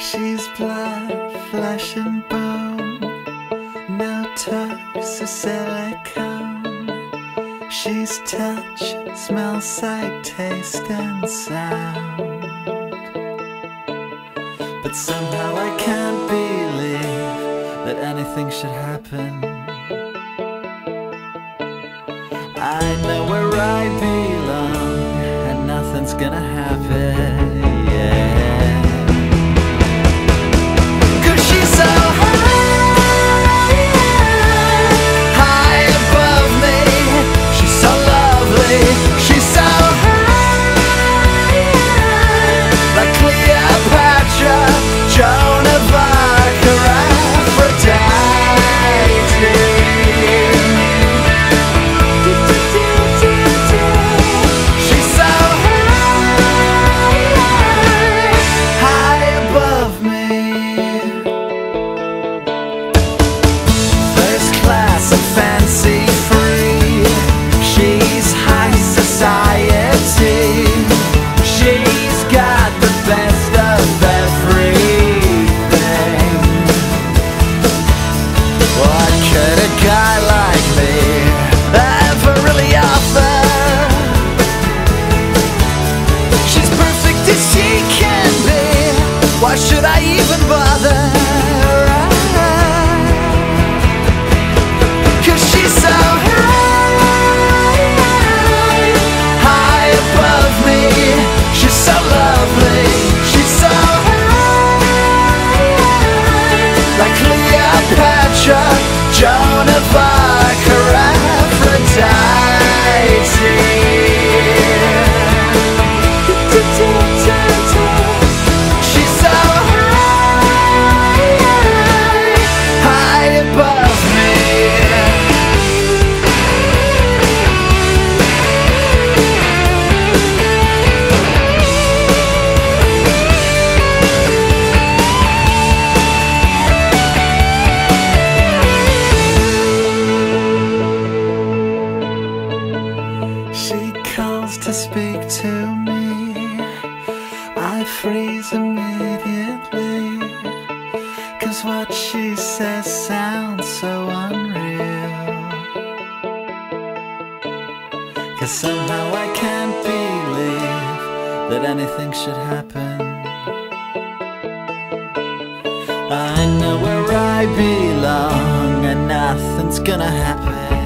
She's blood, flesh and bone. No tox or silicone. She's touch, smell, sight, taste, and sound. But somehow I can't believe that anything should happen. I know where I belong, and nothing's gonna happen. Why should I even bother? She calls to speak to me. I freeze immediately. Cause what she says sounds so unreal. Cause somehow I can't believe that anything should happen. I know where I belong, and nothing's gonna happen.